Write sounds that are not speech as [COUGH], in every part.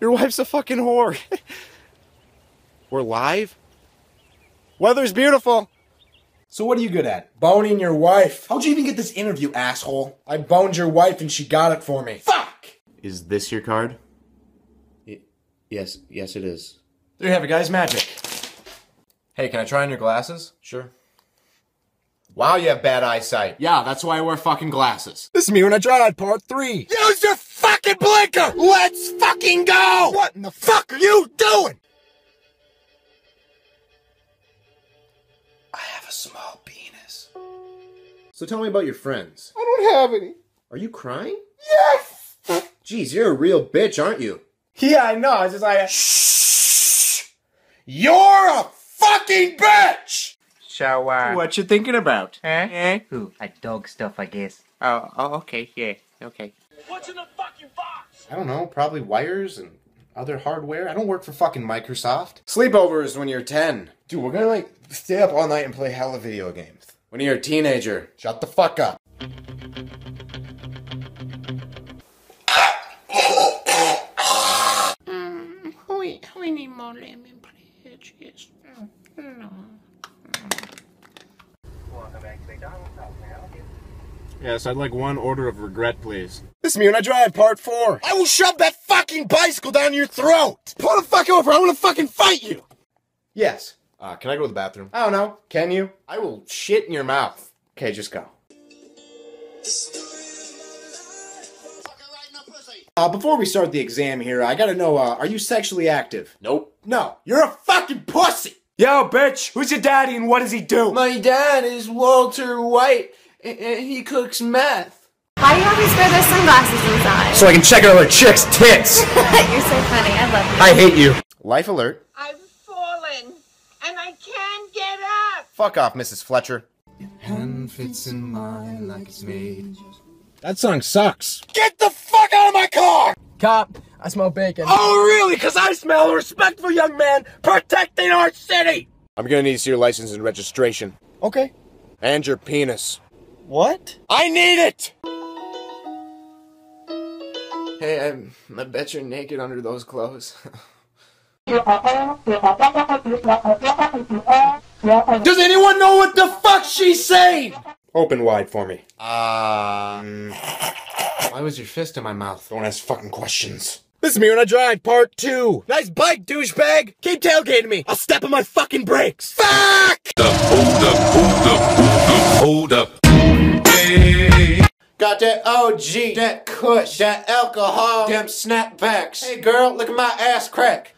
Your wife's a fucking whore. [LAUGHS] We're live? Weather's beautiful. So what are you good at? Boning your wife. How'd you even get this interview, asshole? I boned your wife and she got it for me. Fuck! Is this your card? yes, yes it is. There you have it, guys. Magic. Hey, can I try on your glasses? Sure. Wow, you have bad eyesight. Yeah, that's why I wear fucking glasses. This is me when I drive, part three. Use your fucking blinker! Let's fucking go! What in the fuck are you doing? I have a small penis. So tell me about your friends. I don't have any. Are you crying? Yes! Jeez, you're a real bitch, aren't you? Yeah, I know. It's just like. Shh! You're a fucking bitch! So, uh, What you thinking about? huh? Eh? Ooh, like dog stuff, I guess. Oh, oh, okay, yeah, okay. I don't know, probably wires and other hardware. I don't work for fucking Microsoft. Sleepovers when you're 10. Dude, we're gonna like stay up all night and play hella video games. When you're a teenager, shut the fuck up. Mm, we, we need more lemon, please. Yes. Mm, no. Yes, I'd like one order of regret, please. This is me when I drive, part four. I will shove that fucking bicycle down your throat! Pull the fuck over, I wanna fucking fight you! Yes. Uh, can I go to the bathroom? I don't know. Can you? I will shit in your mouth. Okay, just go. Uh, before we start the exam here, I gotta know, uh, are you sexually active? Nope. No, you're a fucking pussy! Yo, bitch, who's your daddy and what does he do? My dad is Walter White, and he cooks meth. Why do you always wear those sunglasses inside? so I can check out other chicks' tits! [LAUGHS] You're so funny. I love you. I hate you. Life alert. I've fallen, and I can't get up. Fuck off, Mrs. Fletcher. Your hand fits in mine like it's made. That song sucks. Get the fuck out of my car! Cop, I smell bacon. Oh, really? Cause I smell a respectful young man protecting our city! I'm gonna need to see your license and registration. Okay. And your penis. What? I need it! Hey, I, I bet you're naked under those clothes. [LAUGHS] Does anyone know what the fuck she's saying? Open wide for me. Uh, Um, why was your fist in my mouth? don't ask fucking questions. This is me when I drive, part two. Nice bike, douchebag. Keep tailgating me. I'll step on my fucking brakes. Fuck! Hold up, hold up, hold up, Hold up. Got that OG, that kush, that alcohol, them snapbacks. Hey girl, look at my ass crack.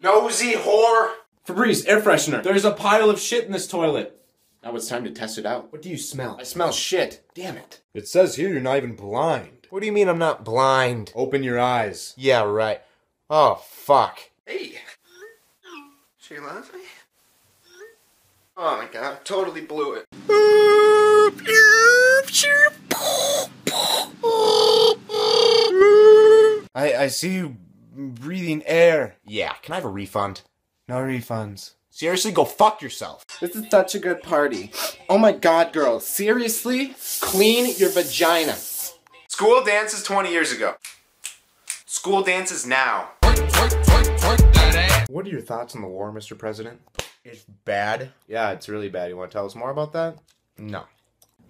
Nosy whore. Febreze, air freshener. There's a pile of shit in this toilet. Now it's time to test it out. What do you smell? I smell shit. Damn it. It says here you're not even blind. What do you mean I'm not blind? Open your eyes. Yeah, right. Oh, fuck. Hey. She loves me? Oh my god, I totally blew it. I, I see you breathing air. Yeah, can I have a refund? No refunds. Seriously, go fuck yourself. This is such a good party. Oh my god, girl. Seriously? Clean your vagina. School dances 20 years ago. School dances now. What are your thoughts on the war, Mr. President? It's bad. Yeah, it's really bad. You want to tell us more about that? No.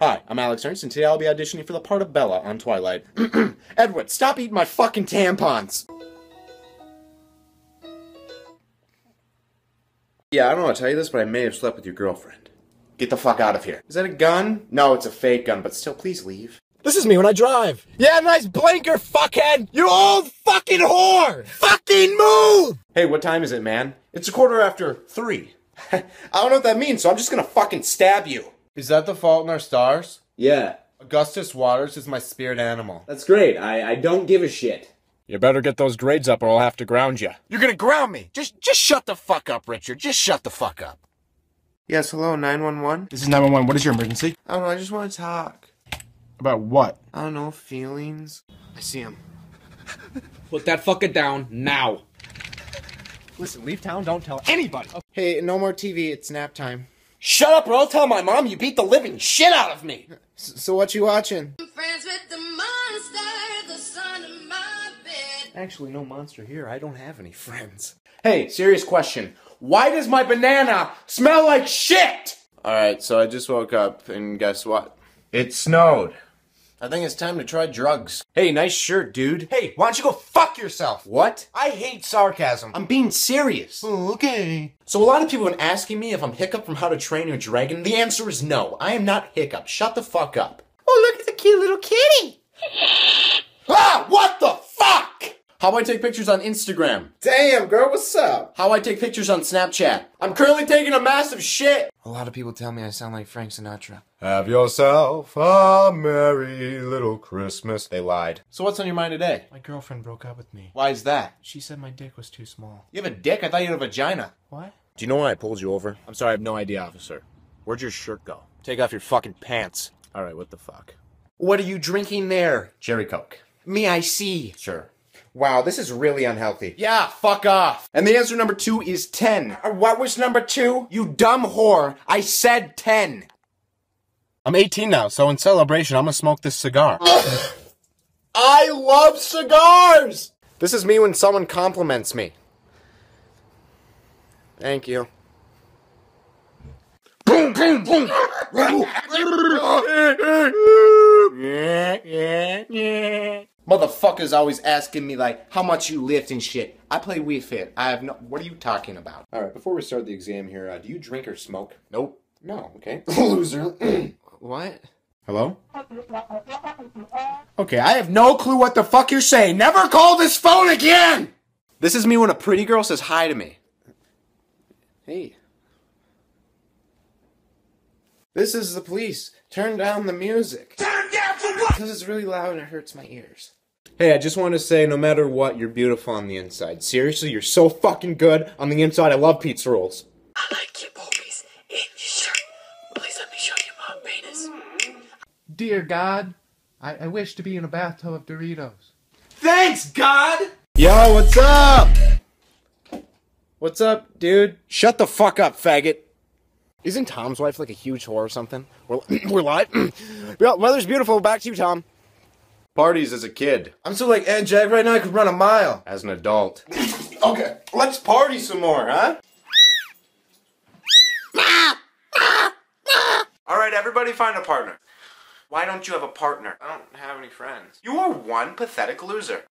Hi, I'm Alex Ernst, and today I'll be auditioning for the part of Bella on Twilight. [CLEARS THROAT] Edward, stop eating my fucking tampons! Yeah, I don't want to tell you this, but I may have slept with your girlfriend. Get the fuck out of here. Is that a gun? No, it's a fake gun, but still, please leave. This is me when I drive. Yeah, nice blinker, fuckhead. You old fucking whore. Fucking move. Hey, what time is it, man? It's a quarter after three. [LAUGHS] I don't know what that means, so I'm just gonna fucking stab you. Is that the fault in our stars? Yeah, Augustus Waters is my spirit animal. that's great. I, I don't give a shit. You better get those grades up or I'll have to ground you. You're gonna ground me. Just just shut the fuck up, Richard. Just shut the fuck up. Yes, hello, 911? This is 911. What is your emergency? I don't know, I just want to talk. About what? I don't know, feelings. I see him. Put that fucker down now. Listen, leave town, don't tell anybody. Hey, no more TV. It's nap time. Shut up or I'll tell my mom you beat the living shit out of me. [LAUGHS] So what you watching? Friends with the monster, the son of my bed. Actually, no monster here. I don't have any friends. Hey, serious question. Why does my banana smell like shit? Alright, so I just woke up, and guess what? It snowed. I think it's time to try drugs. Hey, nice shirt, dude. Hey, why don't you go fuck yourself? What? I hate sarcasm. I'm being serious. okay. So a lot of people have been asking me if I'm Hiccup from How to Train Your Dragon. The answer is no. I am not Hiccup. Shut the fuck up. Oh, look at the cute little kitty. Ah, what the fuck? How I take pictures on Instagram. Damn, girl, what's up? How I take pictures on Snapchat. I'm currently taking a massive shit. A lot of people tell me I sound like Frank Sinatra. Have yourself a merry little Christmas. They lied. So what's on your mind today? My girlfriend broke up with me. Why is that? She said my dick was too small. You have a dick? I thought you had a vagina. What? Do you know why I pulled you over? I'm sorry, I have no idea, officer. Where'd your shirt go? Take off your fucking pants. Alright, what the fuck? What are you drinking there? Cherry Coke. Me, I see. Sure. Wow, this is really unhealthy. Yeah, fuck off. And the answer number two is 10. Uh, What was number two? You dumb whore. I said 10. I'm 18 now, so in celebration, I'm gonna smoke this cigar. [GASPS] I love cigars! This is me when someone compliments me. Thank you. Boom, boom, boom. [LAUGHS] Motherfuckers always asking me like how much you lift and shit. I play Wii Fit. I have no. What are you talking about? All right, before we start the exam here, uh, do you drink or smoke? Nope. No, okay. [LAUGHS] Loser. [CLEARS THROAT] What? Hello? Okay, I have no clue what the fuck you're saying. Never call this phone again! This is me when a pretty girl says hi to me. Hey. This is the police. Turn down the music. Turn down for what? Because it's really loud and it hurts my ears. Hey, I just want to say, no matter what, you're beautiful on the inside. Seriously, you're so fucking good on the inside. I love pizza rolls. I like your boobies in your shirt. Please let me show you my penis. Dear God, I, I wish to be in a bathtub of Doritos. Thanks, God! Yo, what's up? What's up, dude? Shut the fuck up, faggot. Isn't Tom's wife like a huge whore or something? We're, [CLEARS THROAT] we're live. [CLEARS THROAT] well, weather's beautiful. Back to you, Tom. Parties as a kid. I'm so like Ed Jack right now, I could run a mile. As an adult. Okay, let's party some more, huh? [LAUGHS] Alright, everybody find a partner. Why don't you have a partner? I don't have any friends. You are one pathetic loser.